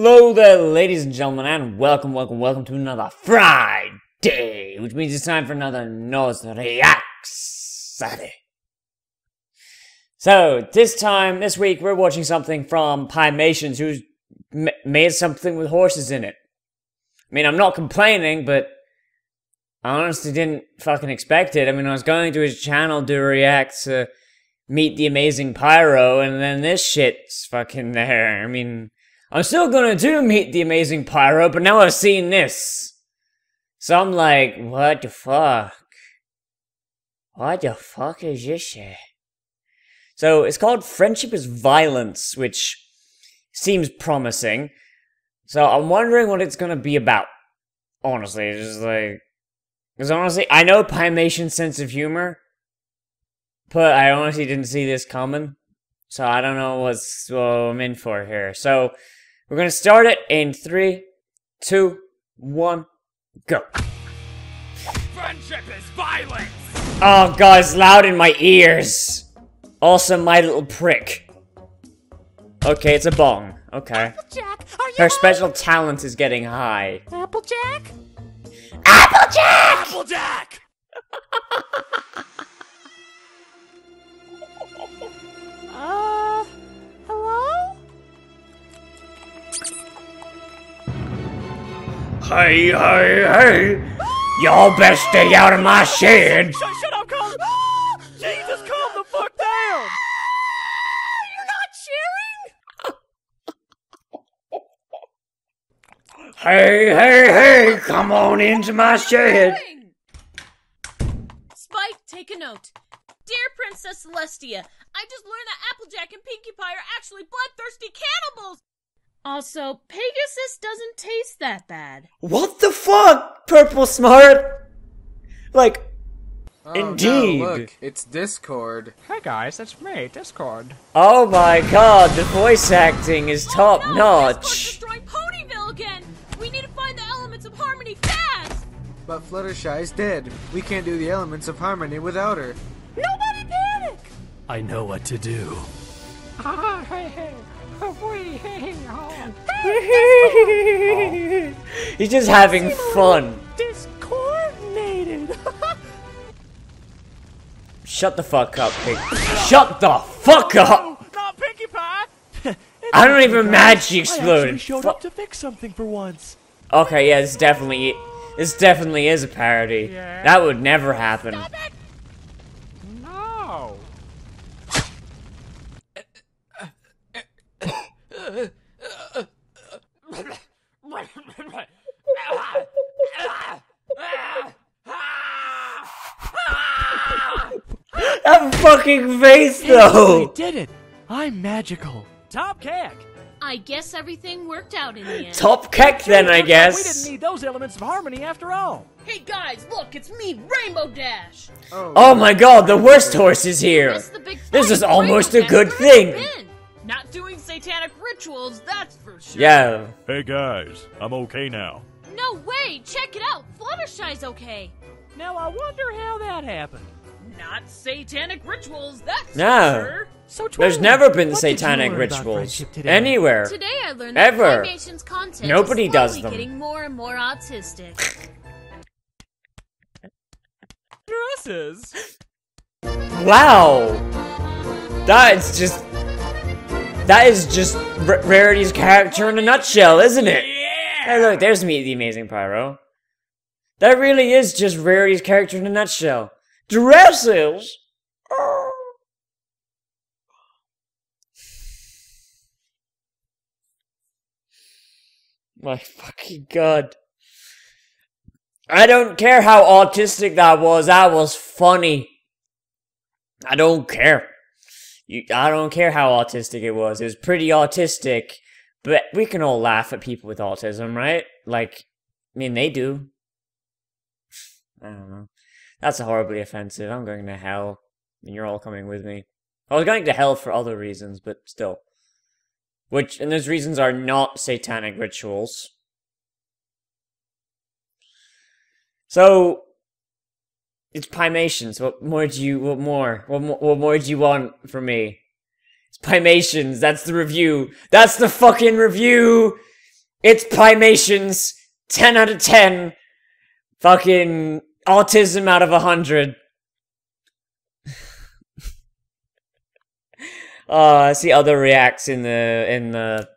Hello there, ladies and gentlemen, and welcome, welcome, welcome to another Friday, which means it's time for another Nozz Reacts Saturday. So, this time, this week, we're watching something from Piemations, who's made something with horses in it. I mean, I'm not complaining, but I honestly didn't fucking expect it. I mean, I was going to his channel to react to Meet the Amazing Pyro, and then this shit's fucking there. I mean, I'm still gonna do Meet the Amazing Pyro, but now I've seen this. So I'm like, what the fuck? What the fuck is this shit? So it's called Friendship is Violence, which seems promising. So I'm wondering what it's gonna be about. Honestly, it's just like... Because honestly, I know Piemation's sense of humor, but I honestly didn't see this coming. So I don't know what's what I'm in for here. So we're gonna start it in three, two, one, go. Friendship is violence. Oh god, it's loud in my ears. Also, my little prick. Okay, it's a bong. Okay. Applejack, are you Her special talent is getting high. Applejack? Applejack! Applejack. Hey, hey, hey! Y'all best stay out of my shed! Shut, shut up, calm. Jesus, calm the fuck down. You're not cheering? Hey, hey, hey! Come on into my shed! Spike, take a note. Dear Princess Celestia, I just learned that Applejack and Pinkie Pie are actually bloodthirsty cannibals! Also, Pegasus doesn't taste that bad. What the fuck, Purple Smart? Like, Oh, Indeed. No, look, it's Discord. Hey guys, that's me, Discord. oh my god, the voice acting is oh, top oh, no, notch. Discord's destroying Ponyville again! We need to find the elements of harmony fast! But Fluttershy is dead. We can't do the elements of harmony without her. Nobody panic! I know what to do. Ah, He's just having fun. Discoordinated! Shut the fuck up, pig. Shut the fuck up! Not Pinkie Pie. I don't even match she I exploded. showed Fu- up to fix something for once. okay, yeah, this definitely, this definitely is a parody. Yeah. That would never happen. No. That fucking face, I though. did it. I'm magical. Top Cack. I guess everything worked out in the end. Top keck, then I guess. We didn't need those elements of harmony after all. Hey guys, look, it's me, Rainbow Dash! Oh, Oh my god, the worst horse is here. That's the big This is almost Rainbow a good Dash, where have you thing. Not doing satanic rituals, that's for sure. Yeah. Hey guys, I'm okay now. No way! Check it out! Fluttershy's okay! Now I wonder how that happened. Not satanic rituals, that's No. for sure! So There's Twilight, never been what did you satanic learn about rituals friendship today? anywhere. Today I learned that Ever. Piemation's content Nobody is does slowly them. getting more and more autistic. Dresses. Wow. That is just. That is just R- Rarity's character in a nutshell, isn't it? Hey, look, there's me, the amazing Pyro. That really is just Rarity's character in a nutshell. Dresses. My fucking god. I don't care how autistic that was. That was funny. I don't care. You, I don't care how autistic it was. It was pretty autistic, but we can all laugh at people with autism, right? Like, I mean, they do. I don't know. That's horribly offensive. I'm going to hell, and you're all coming with me. I was going to hell for other reasons, but still. Which, and those reasons are not satanic rituals. So, it's Piemations. What more do you, what more? What more, what more do you want from me? It's Piemations. That's the review. That's the fucking review! It's Piemations. 10 out of 10. Fucking autism out of 100. uh, I see other reacts in the in the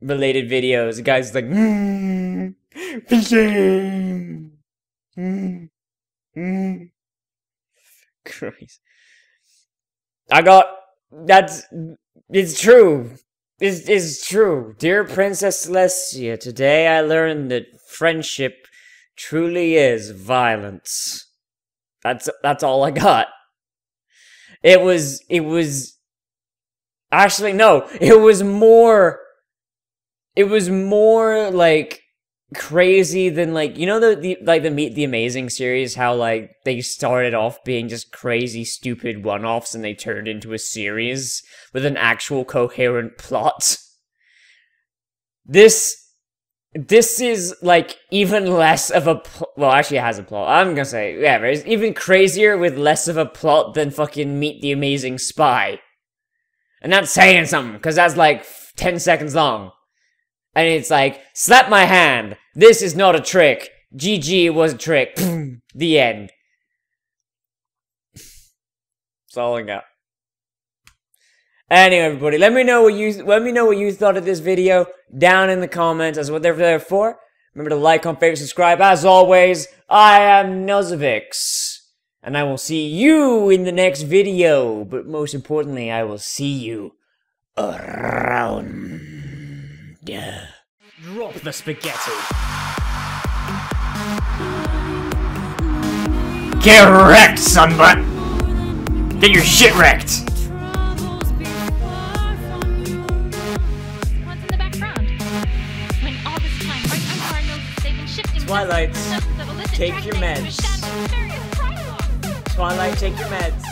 related videos. The guy's like, mm, fishing. Mm, mm. Christ. I got that's it's true. It's, it's true. Dear Princess Celestia, today I learned that friendship truly is violence. That's that's all I got. It was it was actually no, it was more it was more like crazy than like you know the, the like the meet the amazing series how like they started off being just crazy stupid one-offs and they turned into a series with an actual coherent plot this this is like even less of a well actually it has a plot i'm gonna say but it's even crazier with less of a plot than fucking meet the amazing spy and that's saying something because that's like 10 seconds long and it's like, slap my hand. This is not a trick. GG was a trick. the end. That's all I got. Anyway, everybody, let me know what you let me know what you thought of this video down in the comments. That's what they're there for. Remember to like, comment, favorite, subscribe. As always, I am Nozzivix. And I will see you in the next video. But most importantly, I will see you around. Drop the spaghetti. Get wrecked, sunbutt! Get your shit wrecked! Twilight, substances of illicit take your meds. the shadows of various crime laws. Twilight, take your meds.